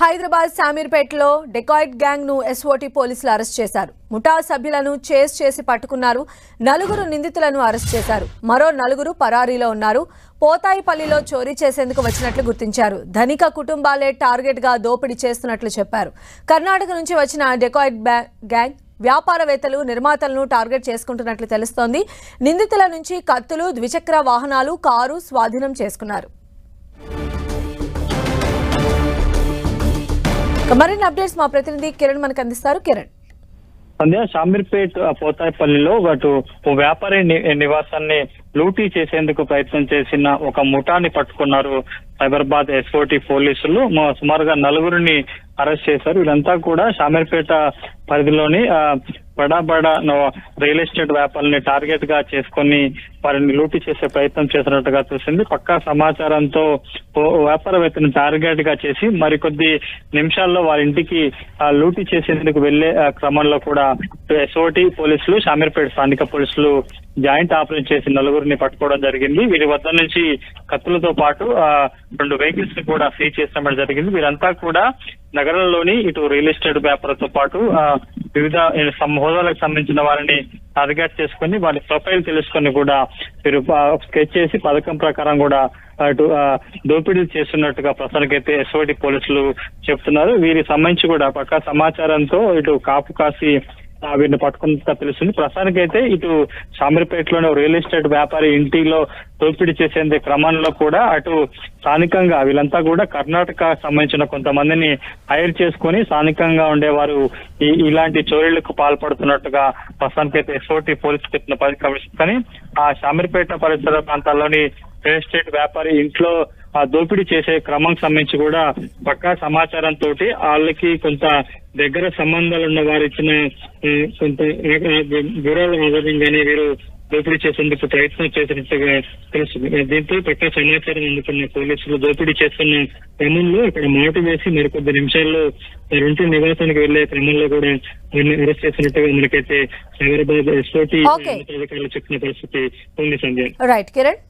హైదరాబాద్ శామీర్పేటలో డెకాయిట్ గ్యాంగ్ను ఎస్ఓటీ పోలీసులు అరెస్ట్ చేశారు. ముఠా సభ్యులను చేస్ చేసి పట్టుకున్నారు. నలుగురు నిందితులను అరెస్ట్ చేశారు. మరో నలుగురు పరారీలో ఉన్నారు. పోతాయిపల్లిలో చోరీ చేసేందుకు వచ్చినట్లు గుర్తించారు. ధనిక కుటుంబాలే టార్గెట్గా దోపిడీ చేస్తున్నట్లు చెప్పారు. కర్ణాటక నుంచి వచ్చిన డెకాయిట్ గ్యాంగ్ వ్యాపారవేత్తలు నిర్మాతలను టార్గెట్ చేసుకుంటున్నట్లు తెలుస్తోంది. నిందితుల నుంచి కత్తులు ద్విచక్ర వాహనాలు కారు స్వాధీనం చేసుకున్నారు. మరిన్ని అప్డేట్స్ మా ప్రతినిధి కిరణ్ మనకు అందిస్తారు. కిరణ్. సంధ్య షామీర్పేట్ పోతాయిపల్లిలో అటు ఓ వ్యాపారి ని- నివాసాన్ని లూటీ చేసేందుకు ప్రయత్నం చేసిన ఒక ముఠాని పట్టుకున్నారు సైబరాబాద్ ఎస్ఓటి పోలీసులు. సుమారుగా నలుగురిని అరెస్ట్ చేశారు. వీళ్ళంతా కూడా షామీర్పేట పరిధిలోని ఆ, బడా బడా రియల్ ఎస్టేట్ వ్యాపారాన్ని టార్గెట్గా చేసుకొని వారిని లూటి చేసే ప్రయత్నం చేసినట్టుగా తెలిసింది పక్కా సమాచారంతో వ్యాపారవేత్తను వ్యాపారవేత్తని టార్గెట్గా చేసి మరికొద్ది నిమిషాల్లో వారి ఇంటికి లూటి చేసేందుకు వెళ్ళే క్రమంలో కూడా ఎస్ఓటి పోలీసులు షామీర్పేట స్థానిక పోలీసులు జాయింట్ ఆపరేషన్ చేసి నలుగురిని పట్టుకోవడం జరిగింది. వీరి వద్ద నుంచి కత్తులతో పాటు ఆ, రెండు వెహికల్స్ని కూడా సీజ్ చేసడం జరిగింది. వీరంతా కూడా నగరంలోని ఇటు రియల్ ఎస్టేట్ వ్యాపారంతో పాటు ఆ, వివిధ హోదాలకు సంబంధించిన వారిని టార్గెట్ చేసుకుని వారి ప్రొఫైల్ తెలుసుకొని కూడా వీరు స్కెచ్ చేసి పథకం ప్రకారం కూడా అటు ఆ, చేస్తున్నట్టుగా ప్రస్తుతానికైతే ఎస్ఓటి పోలీసులు చెప్తున్నారు. వీరికి సంబంధించి కూడా పక్కా సమాచారంతో ఇటు కాపు కాసి వీరిని పట్టుకున్నట్టుగా తెలుస్తుంది. ప్రస్తుతానికైతే ఇటు సామర్పేటలోని రియల్ ఎస్టేట్ వ్యాపారి ఇంటిలో దోపిడీ చేసేందుకు క్రమంలో కూడా అటు స్థానికంగా వీళ్ళంతా కూడా కర్ణాటక సంబంధించిన కొంతమందిని హైర్ చేసుకొని స్థానికంగా ఉండేవారు ఈ ఇలాంటి చోరీలకు పాల్పడుతున్నట్టుగా ప్రస్తుతానికైతే ఎస్ఓటి పోలీసు చెప్పిన పరిస్థితి కానీ ఆ షామీర్పేట పరిసర ప్రాంతాల్లోని రియల్ ఎస్టేట్ వ్యాపారి ఇంట్లో ఆ దోపిడీ చేసే క్రమం సంబంధించి కూడా పక్కా సమాచారం తోటి వాళ్ళకి కొంత దగ్గర సంబంధాలు ఉన్న వారు ఇచ్చిన కొంత వివరాల ఆధారంగానే వీరు దోపిడీ చేసేందుకు ప్రయత్నం చేసినట్టుగా తెలుస్తుంది. దీంతో పక్కా సమాచారం అందుకున్న పోలీసులు దోపిడీ చేస్తున్న క్రమంలో అక్కడ మాట వేసి మరికొద్ది నిమిషాల్లో వారింటి నివాసానికి వెళ్ళే క్రమంలో కూడా అరెస్ట్ చేసినట్టుగా మనకైతే హైదరాబాద్ ఎస్ఓటి. అధికారులు చెప్పిన పరిస్థితి ఉంది సంధ్య. రైట్ కిరణ్.